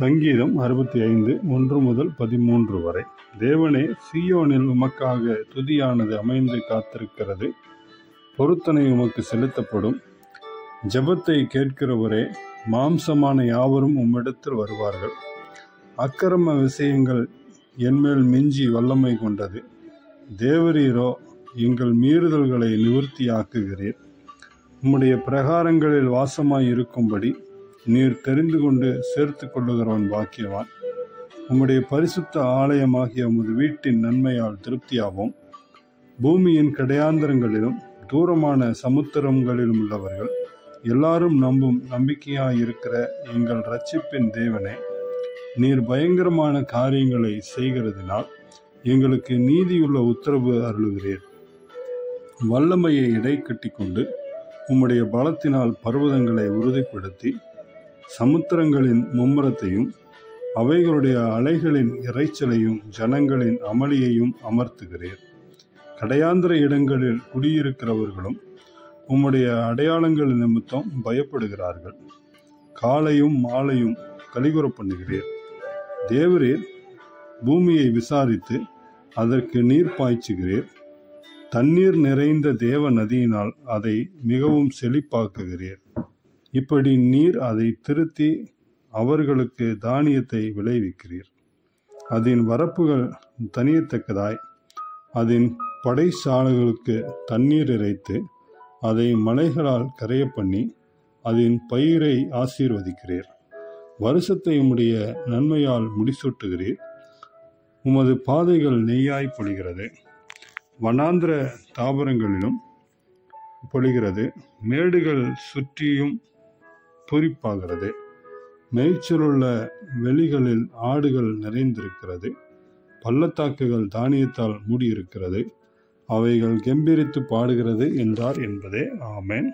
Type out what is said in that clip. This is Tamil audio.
சங்கீதம் அறுபத்தி ஐந்து ஒன்று முதல் பதிமூன்று வரை. தேவனே சீயோனில் உமக்காக துதியானது அமைந்து காத்திருக்கிறது. பொருத்தனை உமக்கு செலுத்தப்படும். ஜெபத்தை கேட்கிறவரே மாம்சமான யாவரும் உம்மிடத்தில் வருவார்கள். அக்கிரம விஷயங்கள் என்மேல் மிஞ்சி வல்லமை கொண்டது. தேவரீரோ எங்கள் மீறுதல்களை நிவர்த்தியாக்குகிறீர். உம்முடைய பிரகாரங்களில் வாசமாய் இருக்கும்படி நீர் தெரிந்து கொண்டு சேர்த்து கொள்ளுகிறவன் பாக்கியவான். உம்முடைய பரிசுத்த ஆலயமாகிய உமது வீட்டின் நன்மையால் திருப்தியாவோம். பூமியின் கடையாந்திரங்களிலும் தூரமான சமுத்திரங்களிலும் உள்ளவர்கள் எல்லாரும் நம்பும் நம்பிக்கையாக இருக்கிற எங்கள் ரட்சிப்பின் தேவனே நீர் பயங்கரமான காரியங்களை செய்கிறதினால் எங்களுக்கு நீதியுள்ள உத்தரவு அருளுகிறீர். வல்லமையை இடை கட்டிக்கொண்டு உம்முடைய பலத்தினால் பர்வதங்களை உறுதிப்படுத்தி சமுத்திரங்களின் மும்முரத்தையும் அவைகளுடைய அலைகளின் இறைச்சலையும் ஜனங்களின் அமளியையும் அமர்த்துகிறீர். கடையாந்திர இடங்களில் குடியிருக்கிறவர்களும் உம்முடைய அடையாளங்கள் நிமித்தம் பயப்படுகிறார்கள். காலையும் மாலையும் கலிகுற பண்ணுகிறீர். தேவரீர் பூமியை விசாரித்து அதற்கு நீர் பாய்ச்சுகிறீர். தண்ணீர் நிறைந்த தேவ நதியினால் அதை மிகவும் செழிப்பாக்குகிறீர். இப்படி நீர் அதை திருத்தி அவர்களுக்கு தானியத்தை விளைவிக்கிறீர். அதன் வரப்புகள் தனியத்தக்கதாய் அதன் படைசாலைகளுக்கு தண்ணீர் இறைத்து அதை மலைகளால் கரைய பண்ணி அதன் பயிரை ஆசீர்வதிக்கிறீர். வருஷத்தை உம்முடைய நன்மையால் முடிசூட்டுகிறீர். உமது பாதைகள் நெய்யாய் பொழிகிறது. வனாந்திர தாவரங்களிலும் பொழிகிறது. மேடுகள் சுற்றியும் பூரிப்பாகிறது மேய்ச்சலுள்ள வெளிகளில் ஆடுகள் நிறைந்திருக்கிறது. பள்ளத்தாக்குகள் தானியத்தால் மூடியிருக்கிறது. அவைகள் கெம்பீரித்து பாடுகிறது என்றார் என்பதே ஆமேன்.